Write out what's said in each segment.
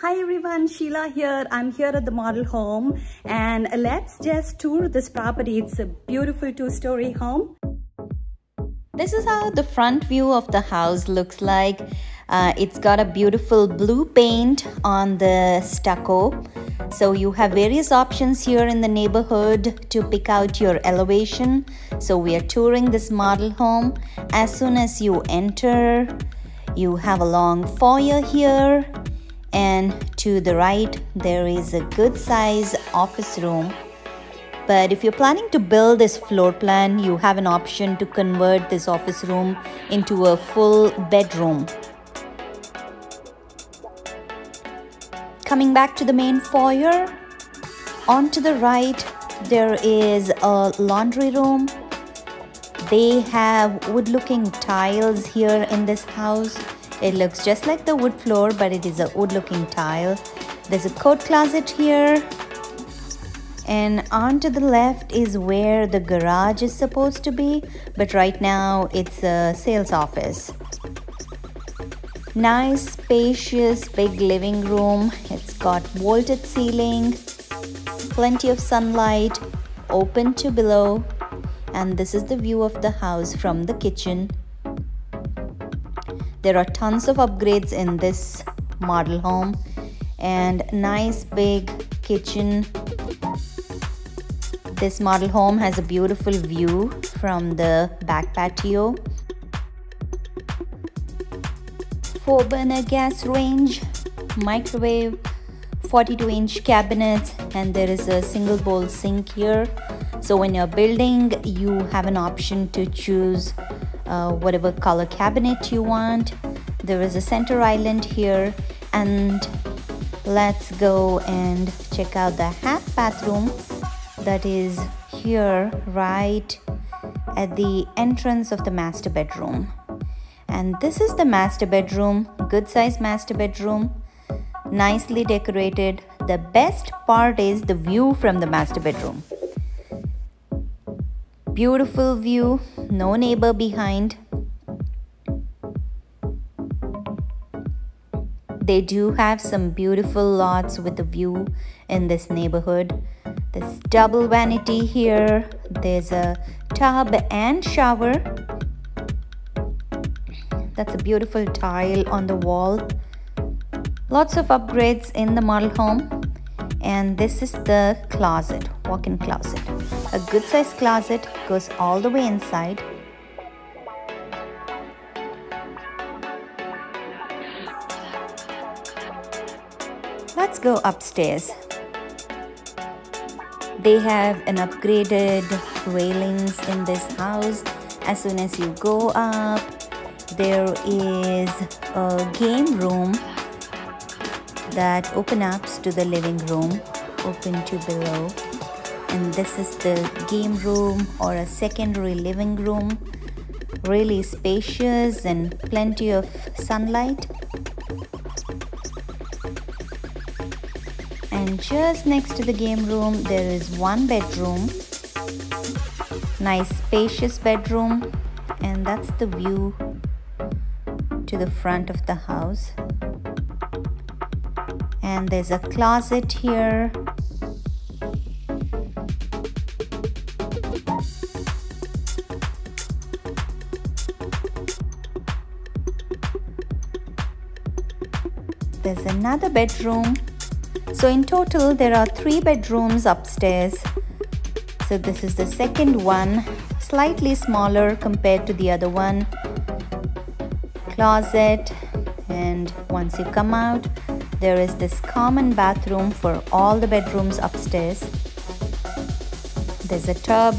Hi everyone, Sheela here. I'm here at the model home and let's just tour this property. It's a beautiful two-story home. This is how the front view of the house looks like. Uh, it's got a beautiful blue paint on the stucco. So you have various options here in the neighborhood to pick out your elevation. So we are touring this model home. As soon as you enter, you have a long foyer here and to the right there is a good size office room. But if you're planning to build this floor plan you have an option to convert this office room into a full bedroom. Coming back to the main foyer on to the right there is a laundry room. They have wood looking tiles here in this house it looks just like the wood floor, but it is a wood looking tile. There's a coat closet here. And on to the left is where the garage is supposed to be, but right now it's a sales office. Nice, spacious, big living room. It's got vaulted ceiling, plenty of sunlight, open to below. And this is the view of the house from the kitchen. There are tons of upgrades in this model home and nice big kitchen. This model home has a beautiful view from the back patio. Four burner gas range, microwave, 42 inch cabinets and there is a single bowl sink here. So when you're building, you have an option to choose uh, whatever color cabinet you want. There is a center island here. And let's go and check out the half bathroom that is here right at the entrance of the master bedroom. And this is the master bedroom good size master bedroom nicely decorated. The best part is the view from the master bedroom. Beautiful view no neighbor behind. They do have some beautiful lots with a view in this neighborhood. There's double vanity here. There's a tub and shower. That's a beautiful tile on the wall. Lots of upgrades in the model home. And this is the closet, walk-in closet. A good sized closet goes all the way inside. Let's go upstairs. They have an upgraded railings in this house. As soon as you go up, there is a game room that open up to the living room, open to below. And this is the game room or a secondary living room. Really spacious and plenty of sunlight. And just next to the game room there is one bedroom. Nice spacious bedroom. And that's the view to the front of the house and there's a closet here. There's another bedroom. So in total there are three bedrooms upstairs. So this is the second one slightly smaller compared to the other one. Closet and once you come out there is this common bathroom for all the bedrooms upstairs. There's a tub.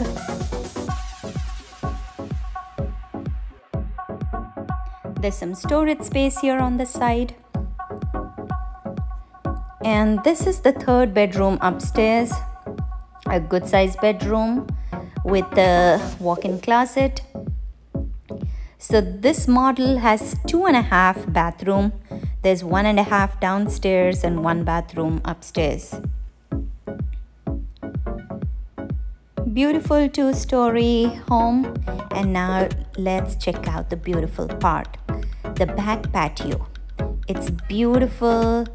There's some storage space here on the side. And this is the third bedroom upstairs. A good sized bedroom with a walk-in closet. So this model has two and a half bathroom there's one and a half downstairs and one bathroom upstairs. Beautiful two-story home. And now let's check out the beautiful part. The back patio. It's beautiful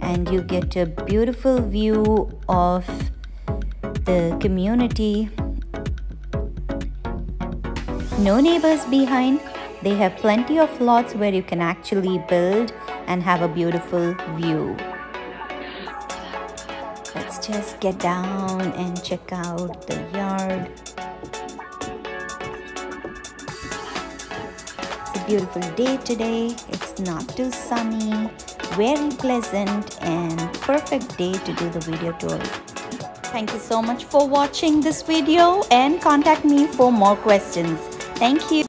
and you get a beautiful view of the community. No neighbors behind. They have plenty of lots where you can actually build and have a beautiful view. Let's just get down and check out the yard. It's a beautiful day today. It's not too sunny. Very pleasant and perfect day to do the video tour. Thank you so much for watching this video and contact me for more questions. Thank you